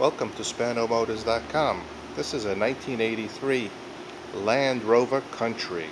Welcome to SpanoMotors.com. This is a 1983 Land Rover Country.